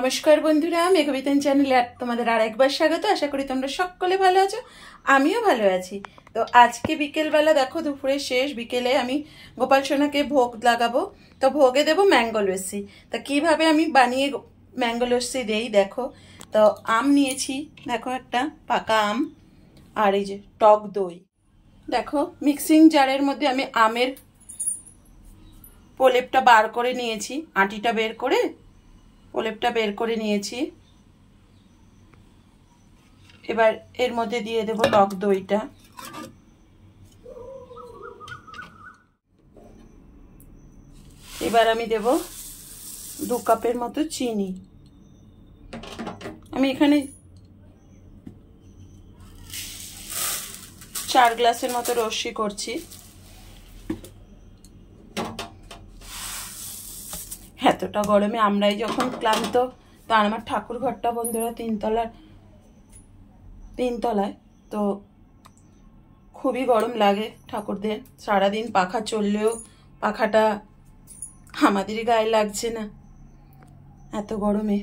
নমস্কার বন্ধুরা, মেঘবিতান চ্যানেলে আর তোমাদের আর একবার স্বাগত। আশা করি তোমরা সকলে ভালো আছো, আমিও ভালো আছি। তো আজকে বিকেলবেলা দেখো, দুপুরে শেষ, বিকেলে আমি গোপাল সোনাকে ভোগ লাগাবো। তো ভোগে দেবো ম্যাঙ্গো লস্যি। তা কীভাবে আমি বানিয়ে ম্যাঙ্গো লস্যি দেই দেখো। তো আম নিয়েছি, দেখো একটা পাকা আম, আর এই যে টক দই। দেখো, মিক্সিং জারের মধ্যে আমি আমের প্রলেপটা বার করে নিয়েছি, আটিটা বের করে। প্রলেপটা বের করে নিয়েছি। এবার এর মধ্যে দিয়ে দেব টক দইটা। এবার আমি দেব দু কাপের মতো চিনি। আমি এখানে চার গ্লাসের মতো রসি করছি। এতটা গরমে আমরাই যখন ক্লান্ত, তো আমার ঠাকুর ঘরটা বন্ধুরা তিনতলার, তিনতলায়, তো খুবই গরম লাগে ঠাকুরদের। সারাদিন পাখা চললেও পাখাটা আমাদের গায়ে লাগছে না। এত গরমে,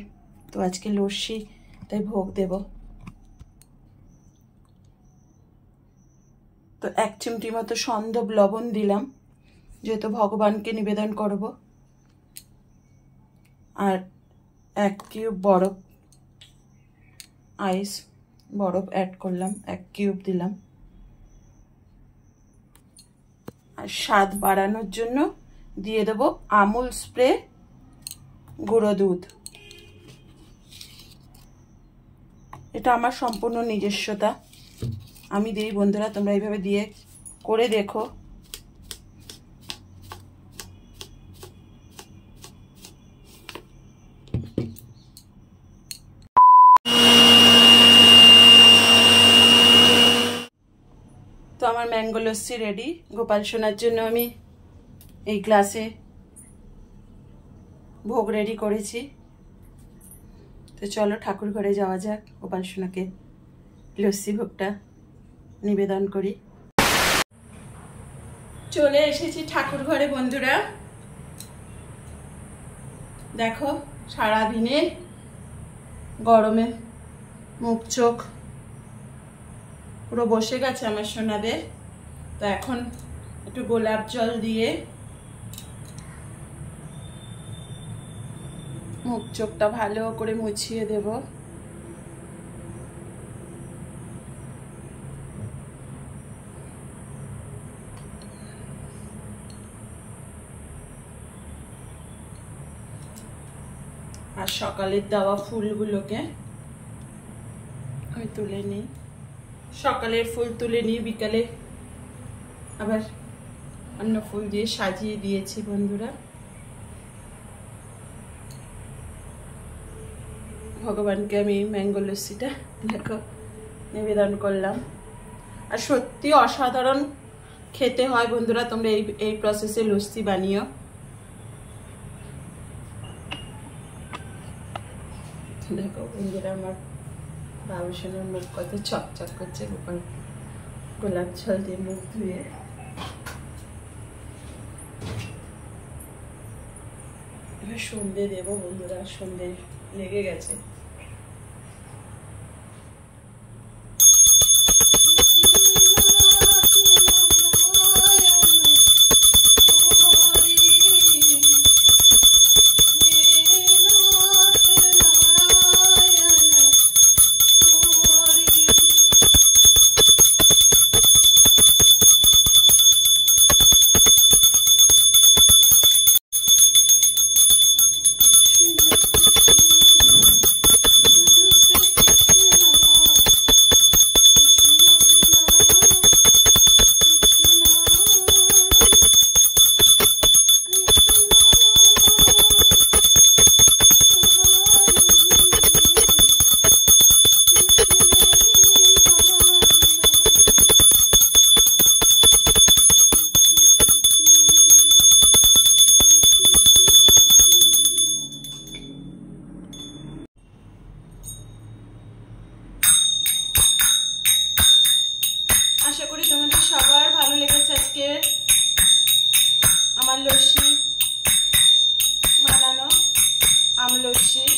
তো আজকে লস্যি, তাই ভোগ দেব। তো এক চিমটি মতো সন্দব লবণ দিলাম, যেহেতু ভগবানকে নিবেদন করব। আর এক কিউব বরফ আইস বরফ অ্যাড করলাম, এক কিউব দিলাম। আর স্বাদ বাড়ানোর জন্য দিয়ে দেব আমুল স্প্রে গুঁড়ো দুধ। এটা আমার সম্পূর্ণ নিজস্বতা। আমি দিই বন্ধুরা, তোমরা এইভাবে দিয়ে করে দেখো। আমার ম্যাঙ্গো লস্যি রেডি গোপাল সোনার জন্য আমি এই গ্লাসে ভোগ রেডি করেছি। তো চলো ঠাকুর ঘরে যাওয়া যাক। গোপাল সোনাকে লস্যি ভোগটা নিবেদন করি। চলে এসেছি ঠাকুর ঘরে বন্ধুরা। দেখো, সারাদিনে গরমে মুখ চোখ পুরো বসে গেছে আমার সোনাদের। তো এখন একটু গোলাপ জল দিয়ে মুখ চোখটা ভালো করে মুছিয়ে দেব। আর সকালের দেওয়া ফুলগুলোকে আমি তুলে নিই। সকালের ফুল তুলে নিয়ে বিকালে আবার অন্য ফুল দিয়ে সাজিয়ে দিয়েছি বন্ধুরা। ভগবানকে আমি ম্যাঙ্গো লস্যিটা, দেখো, নিবেদন করলাম। আর সত্যি অসাধারণ খেতে হয় বন্ধুরা, তোমরা এই এই প্রসেসে লস্যি বানিও। দেখো বন্ধুরা, আমার বাবু সোনার মুখ কত চকচক করছে, গোপাল গোলাপ জল দিয়ে মুখ ধুয়ে। এবার সন্ধে দেবো বন্ধুরা সন্ধ্যে লেগে গেছে। Dorothy.